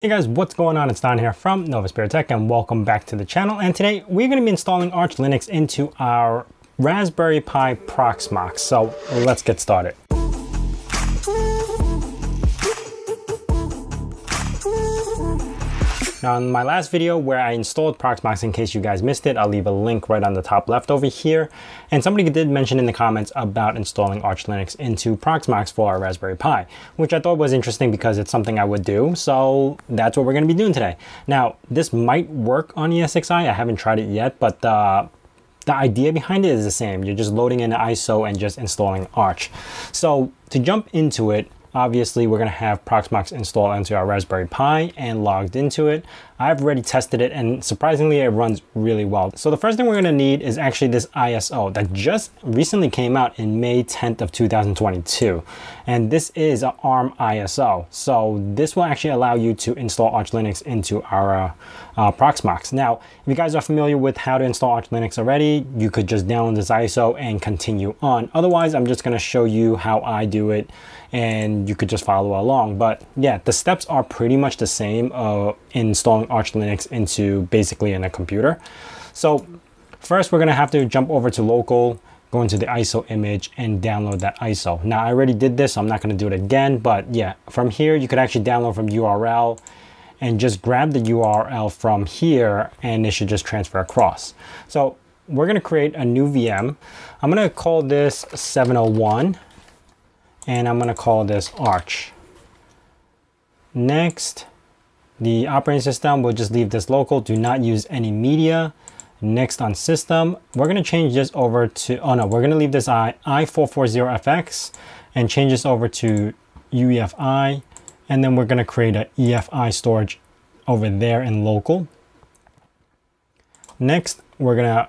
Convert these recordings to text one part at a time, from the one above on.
Hey guys, what's going on? It's Don here from Novaspirit Tech and welcome back to the channel. And today we're going to be installing Arch Linux into our Raspberry Pi Proxmox. So let's get started. In my last video where I installed Proxmox, in case you guys missed it, I'll leave a link right on the top left over here. And somebody did mention in the comments about installing Arch Linux into Proxmox for our Raspberry Pi, which I thought was interesting because it's something I would do. So that's what we're gonna be doing today. Now, this might work on ESXi. I haven't tried it yet, but uh, the idea behind it is the same. You're just loading in ISO and just installing Arch. So to jump into it, Obviously, we're going to have Proxmox installed into our Raspberry Pi and logged into it. I've already tested it and surprisingly it runs really well. So the first thing we're going to need is actually this ISO that just recently came out in May 10th of 2022. And this is an ARM ISO. So this will actually allow you to install Arch Linux into our uh, Proxmox. Now, if you guys are familiar with how to install Arch Linux already, you could just download this ISO and continue on. Otherwise, I'm just going to show you how I do it and you could just follow along. But yeah, the steps are pretty much the same uh, installing Arch Linux into basically in a computer. So first we're gonna have to jump over to local, go into the ISO image and download that ISO. Now I already did this, so I'm not gonna do it again, but yeah, from here you could actually download from URL and just grab the URL from here and it should just transfer across. So we're gonna create a new VM. I'm gonna call this 701 and I'm to call this Arch. Next, the operating system, we'll just leave this local. Do not use any media. Next on system, we're going to change this over to, oh no, we're going to leave this I, i440FX and change this over to UEFI. And then we're going to create an EFI storage over there in local. Next, we're going to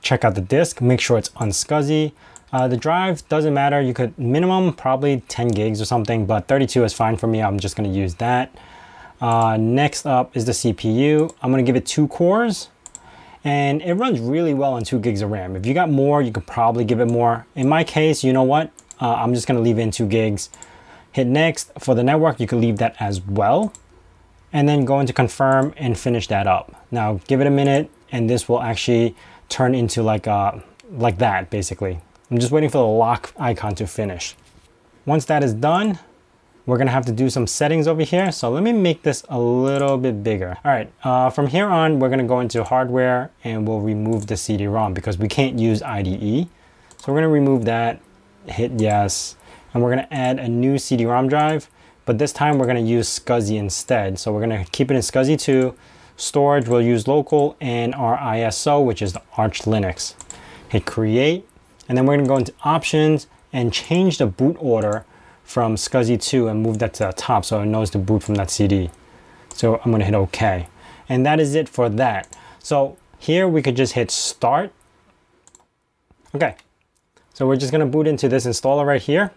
check out the disk, make sure it's on SCSI. Uh, the drive doesn't matter. You could minimum probably 10 gigs or something, but 32 is fine for me. I'm just going to use that. Uh, next up is the CPU. I'm to give it two cores and it runs really well on two gigs of RAM. If you got more, you could probably give it more. In my case, you know what? Uh, I'm just to leave in two gigs. Hit next. For the network, you could leave that as well. And then go into confirm and finish that up. Now give it a minute and this will actually turn into like, a, uh, like that basically. I'm just waiting for the lock icon to finish. Once that is done, we're gonna have to do some settings over here. So let me make this a little bit bigger. All right, uh, from here on, we're gonna go into hardware and we'll remove the CD-ROM because we can't use IDE. So we're gonna remove that, hit yes, and we're gonna add a new CD-ROM drive, but this time we're gonna use SCSI instead. So we're gonna keep it in SCSI 2. Storage, we'll use local and our ISO, which is the Arch Linux. Hit create, and then we're gonna go into options and change the boot order from SCSI 2 and move that to the top so it knows to boot from that CD. So I'm gonna hit okay. And that is it for that. So here we could just hit start. Okay, so we're just gonna boot into this installer right here.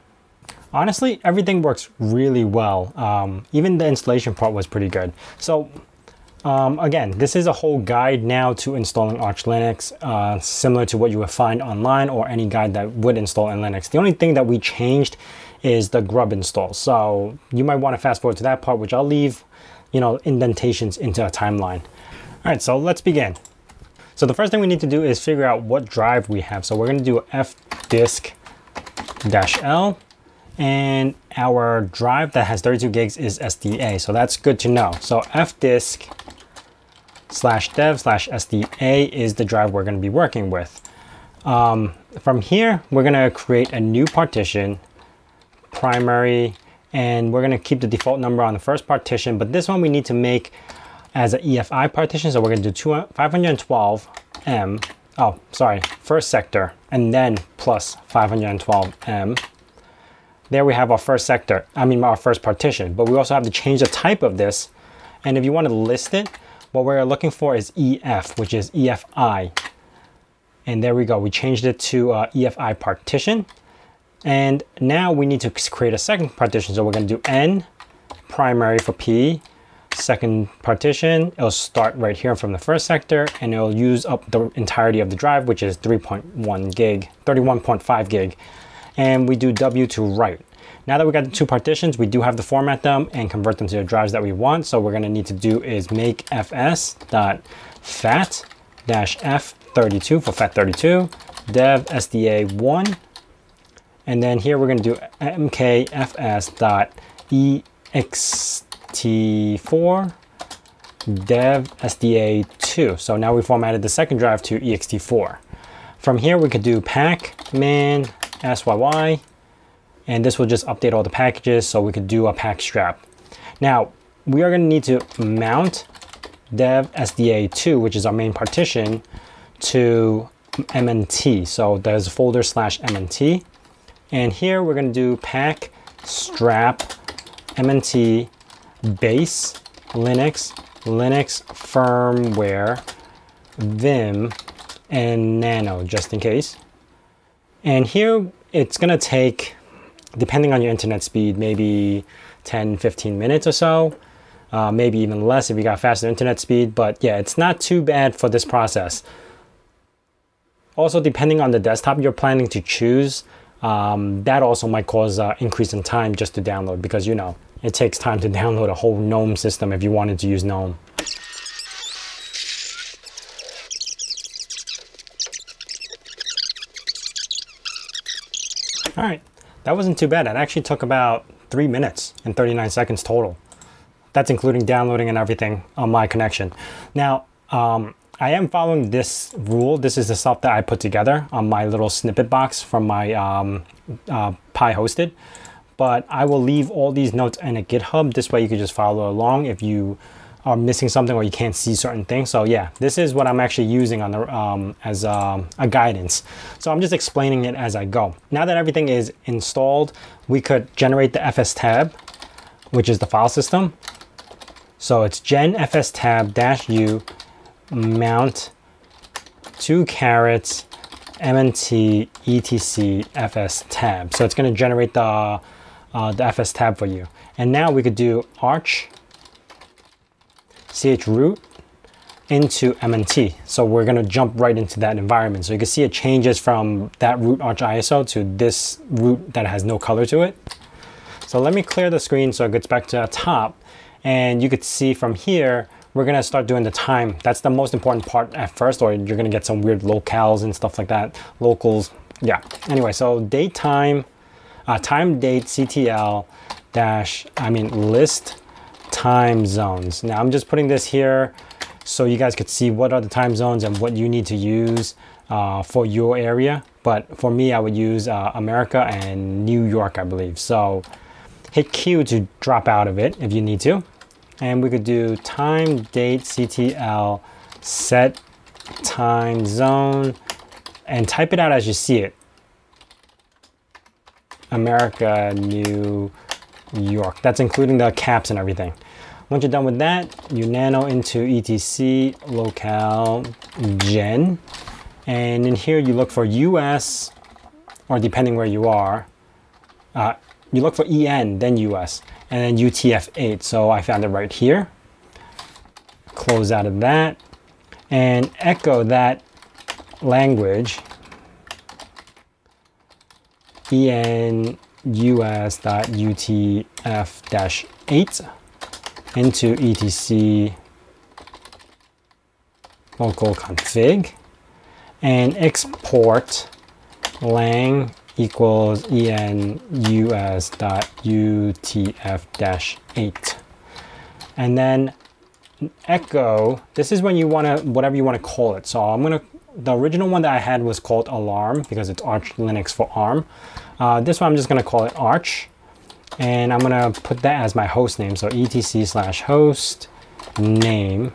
Honestly, everything works really well. Um, even the installation part was pretty good. So um, again, this is a whole guide now to installing Arch Linux, uh, similar to what you would find online or any guide that would install in Linux. The only thing that we changed is the grub install. So you might want to fast forward to that part, which I'll leave, you know, indentations into a timeline. All right, so let's begin. So the first thing we need to do is figure out what drive we have. So we're going to do fdisk-l and our drive that has 32 gigs is SDA. So that's good to know. So fdisk slash dev slash SDA is the drive we're going to be working with. Um, from here, we're going to create a new partition, primary, and we're going to keep the default number on the first partition, but this one we need to make as an EFI partition. So we're going to do 512M, oh, sorry, first sector, and then plus 512M. There we have our first sector, I mean our first partition, but we also have to change the type of this. And if you want to list it, what we're looking for is EF, which is EFI. And there we go. We changed it to uh, EFI partition. And now we need to create a second partition. So we're going to do N primary for P, second partition. It'll start right here from the first sector and it'll use up the entirety of the drive, which is 3.1 gig, 31.5 gig. And we do W to write. Now that we got the two partitions, we do have to format them and convert them to the drives that we want. So we're gonna need to do is make fs dot fat dash f32 for fat32 dev sda1 and then here we're going to do mkfs dot ext4 dev sda2 so now we formatted the second drive to ext4 from here we could do pack man syy and this will just update all the packages so we could do a pacstrap. Now we are going to need to mount dev sda2 which is our main partition to mnt so there's folder slash mnt and here we're to do pack strap mnt base linux linux firmware vim and nano just in case. And here it's to take depending on your internet speed maybe 10 15 minutes or so uh, maybe even less if you got faster internet speed but yeah it's not too bad for this process. Also depending on the desktop you're planning to choose um, that also might cause uh, increase in time just to download because you know it takes time to download a whole GNOME system if you wanted to use GNOME. All right, that wasn't too bad. It actually took about three minutes and 39 seconds total. That's including downloading and everything on my connection. Now, um, I am following this rule. This is the stuff that I put together on my little snippet box from my um, uh, Pi hosted. But I will leave all these notes in a GitHub. This way you can just follow along if you are missing something or you can't see certain things. So yeah, this is what I'm actually using on the, um, as a, a guidance. So I'm just explaining it as I go. Now that everything is installed, we could generate the fs tab, which is the file system. So it's gen fs tab dash u mount two carets mnt etc fs tab. So it's going to generate the, uh, the fs tab for you. And now we could do arch ch root into mnt. So we're going to jump right into that environment. So you can see it changes from that root arch ISO to this root that has no color to it. So let me clear the screen so it gets back to the top. And you could see from here, we're gonna start doing the time. That's the most important part at first, or you're gonna get some weird locales and stuff like that. Locals, yeah. Anyway, so date time, uh, time date CTL dash, I mean list time zones. Now I'm just putting this here so you guys could see what are the time zones and what you need to use uh, for your area. But for me, I would use uh, America and New York, I believe. So hit Q to drop out of it if you need to and we could do time date CTL set time zone and type it out as you see it. America, New York. That's including the caps and everything. Once you're done with that, you nano into etc locale gen. And in here you look for US, or depending where you are, uh, you look for EN, then US and then UTF-8. So I found it right here. Close out of that and echo that language enus.utf-8 into etc local config and export lang equals enus.utf-8. And then echo, this is when you want to, whatever you want to call it. So I'm going to, the original one that I had was called alarm because it's Arch Linux for ARM. Uh, this one I'm just going to call it Arch. And I'm going to put that as my host name. So etc slash host name.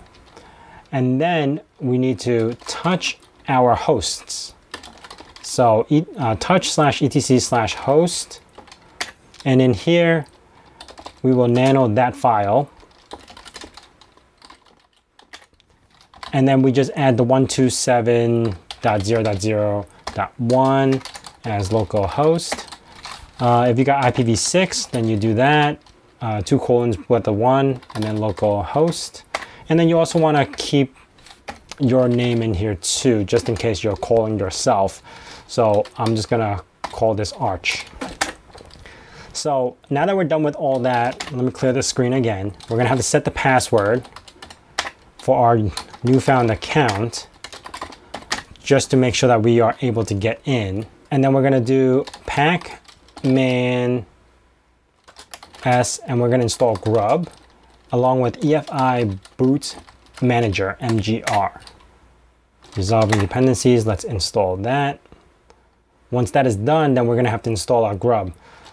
And then we need to touch our hosts. So uh, touch slash etc slash host. And in here, we will nano that file. And then we just add the 127.0.0.1 as local host. Uh, if you got IPv6, then you do that. Uh, two colons with the one and then local host. And then you also want to keep your name in here too, just in case you're calling yourself. So I'm just gonna call this arch. So now that we're done with all that, let me clear the screen again. We're gonna have to set the password for our newfound account just to make sure that we are able to get in. And then we're gonna do pacman s and we're gonna install grub along with EFI boot manager mgr. Resolving dependencies, let's install that. Once that is done, then we're gonna have to install our grub.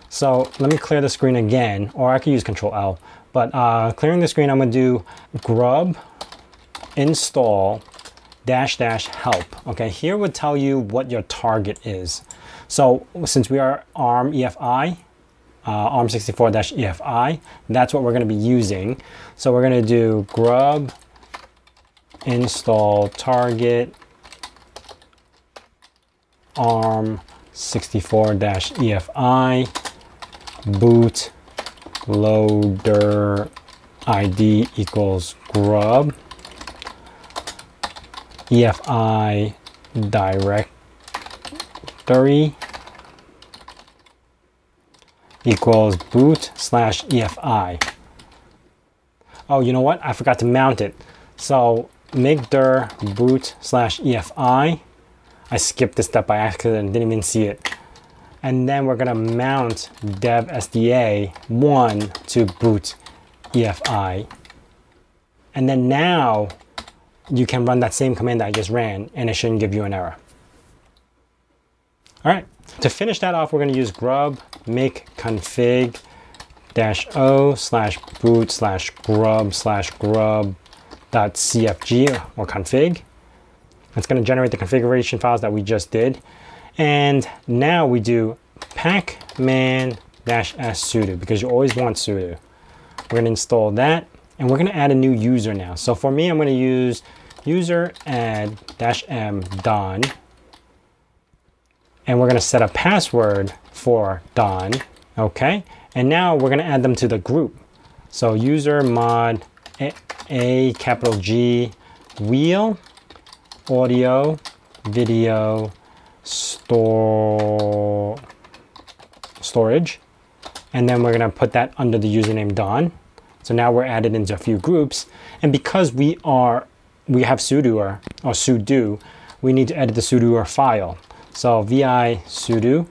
So let me clear the screen again, or I could use Control L. But uh, clearing the screen, I'm gonna do grub install dash dash help. Okay, here would tell you what your target is. So since we are ARM EFI, uh, ARM 64 dash EFI, that's what we're gonna be using. So we're gonna do grub install target ARM64-EFI boot loader ID equals grub EFI directory equals boot slash EFI. Oh, you know what? I forgot to mount it. So mkdir boot slash EFI. I skipped this step by accident, didn't even see it. And then we're gonna mount dev SDA one to boot EFI. And then now you can run that same command that I just ran and it shouldn't give you an error. All right, to finish that off, we're gonna use grub make config dash o slash boot slash grub slash grub dot cfg or config. It's gonna generate the configuration files that we just did. And now we do pacman dash s sudo because you always want sudo. We're gonna install that and we're gonna add a new user now. So for me, I'm gonna use user add dash m don and we're gonna set a password for don, okay? And now we're gonna add them to the group. So user mod a, a capital G wheel audio video store storage and then we're going to put that under the username Don. So now we're added into a few groups and because we are we have sudo or, or sudo we need to edit the sudo file. So vi sudo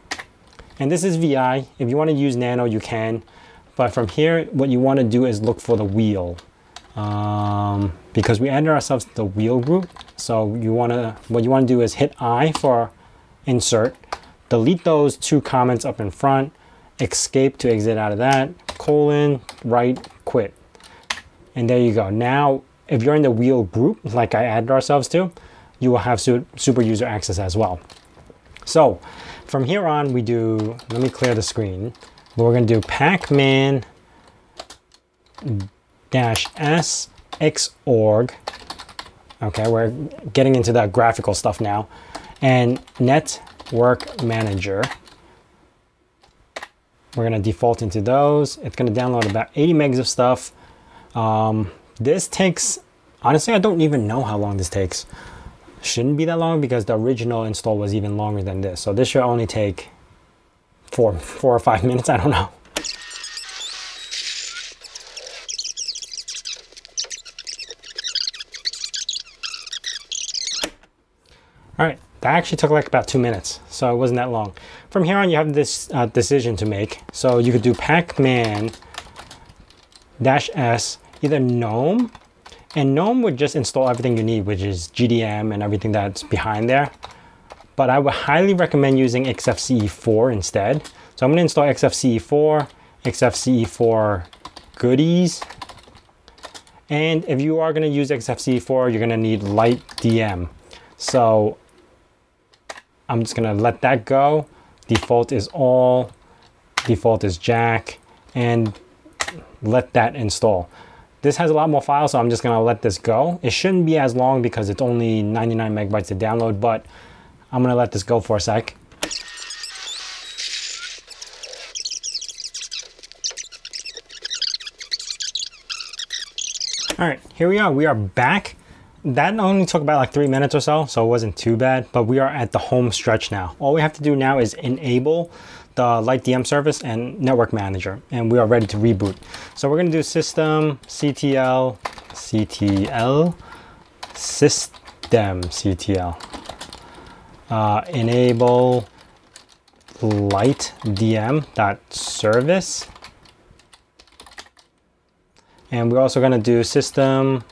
and this is vi. If you want to use nano you can but from here what you want to do is look for the wheel um, because we added ourselves to the wheel group. So you want to what you want to do is hit I for insert, delete those two comments up in front, escape to exit out of that, colon, right, quit. And there you go. Now, if you're in the wheel group, like I added ourselves to, you will have super user access as well. So from here on, we do, let me clear the screen. We're going to do pacman dash s xorg. Okay, we're getting into that graphical stuff now and network manager. We're going to default into those. It's going to download about 80 megs of stuff. Um, this takes, honestly, I don't even know how long this takes. Shouldn't be that long because the original install was even longer than this. So this should only take four, four or five minutes. I don't know. All right, that actually took like about two minutes, so it wasn't that long. From here on, you have this uh, decision to make. So you could do pacman dash s, either GNOME, and GNOME would just install everything you need, which is GDM and everything that's behind there. But I would highly recommend using XFCE4 instead. So I'm gonna install XFCE4, XFCE4 goodies, and if you are gonna use XFCE4, you're gonna need LightDM. So I'm just gonna let that go. Default is all, default is jack, and let that install. This has a lot more files, so I'm just gonna let this go. It shouldn't be as long because it's only 99 megabytes to download, but I'm gonna let this go for a sec. All right, here we are. We are back that only took about like three minutes or so, so it wasn't too bad, but we are at the home stretch now. All we have to do now is enable the LightDM service and network manager, and we are ready to reboot. So we're gonna do system CTL, CTL, system CTL, uh, enable LightDM.service. And we're also gonna do system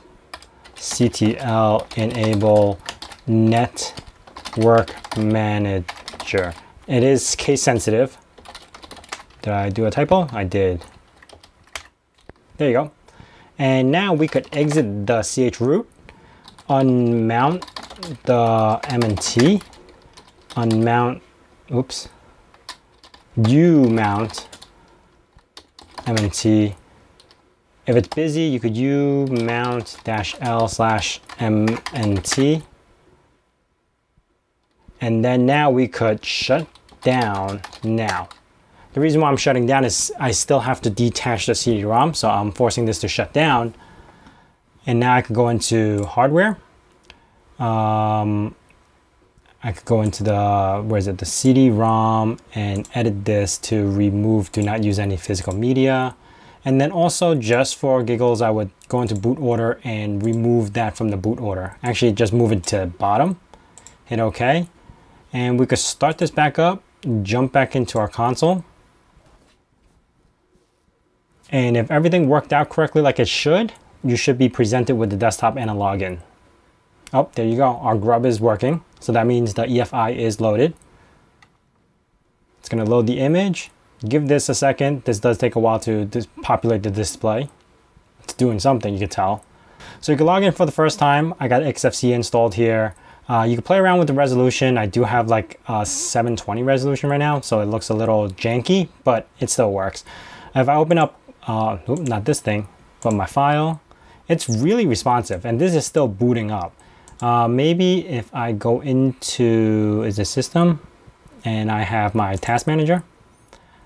CTL enable network manager. It is case sensitive. Did I do a typo? I did. There you go. And now we could exit the ch root, unmount the MNT, unmount, oops, U mount MNT. If it's busy, you could U mount dash L slash MNT. And then now we could shut down now. The reason why I'm shutting down is I still have to detach the CD-ROM, so I'm forcing this to shut down. And now I could go into hardware. Um, I could go into the, where is it, the CD-ROM and edit this to remove, do not use any physical media. And then also just for giggles, I would go into boot order and remove that from the boot order. Actually, just move it to bottom, hit okay. And we could start this back up, jump back into our console. And if everything worked out correctly like it should, you should be presented with the desktop and a login. Oh, there you go. Our grub is working. So that means the EFI is loaded. It's going to load the image. Give this a second. This does take a while to populate the display. It's doing something, you can tell. So you can log in for the first time. I got XFCE installed here. Uh, you can play around with the resolution. I do have like a 720 resolution right now, so it looks a little janky, but it still works. If I open up, uh, not this thing, but my file, it's really responsive, and this is still booting up. Uh, maybe if I go into is the system, and I have my task manager,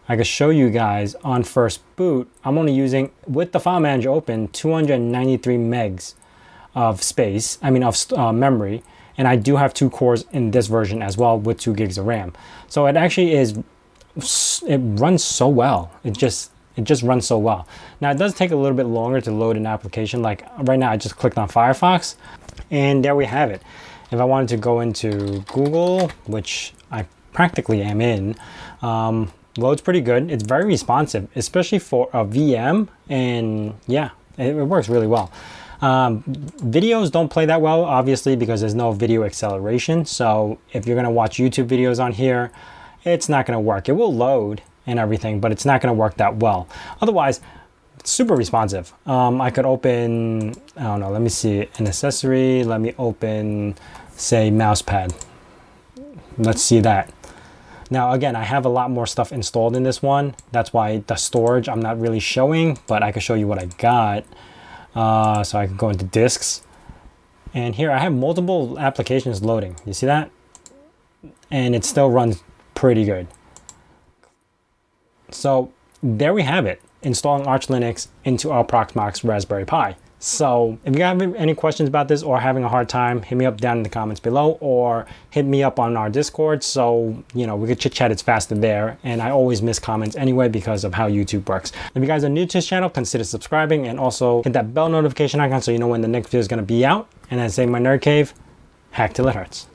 I can show you guys on first boot, I'm only using, with the file manager open, 293 megs of space, I mean of uh, memory, and I do have two cores in this version as well with two gigs of RAM. So it actually is, it runs so well. It just, it just runs so well. Now it does take a little bit longer to load an application. Like right now I just clicked on Firefox and there we have it. If I wanted to go into Google, which I practically am in, um, loads pretty good. It's very responsive, especially for a VM. And yeah, it, it works really well. Um, videos don't play that well, obviously, because there's no video acceleration. So if you're going to watch YouTube videos on here, it's not going to work. It will load and everything, but it's not going to work that well. Otherwise, super responsive. Um, I could open, I don't know, let me see, an accessory. Let me open, say, mousepad. Let's see that. Now, again, I have a lot more stuff installed in this one. That's why the storage I'm not really showing, but I can show you what I got. Uh, so I can go into disks. And here I have multiple applications loading. You see that? And it still runs pretty good. So there we have it, installing Arch Linux into our Proxmox Raspberry Pi. So if you have any questions about this or having a hard time, hit me up down in the comments below or hit me up on our Discord so, you know, we could chit chat, it's faster there. And I always miss comments anyway because of how YouTube works. If you guys are new to this channel, consider subscribing and also hit that bell notification icon so you know when the next video is going to be out. And as I say my nerd cave, hack till it hurts.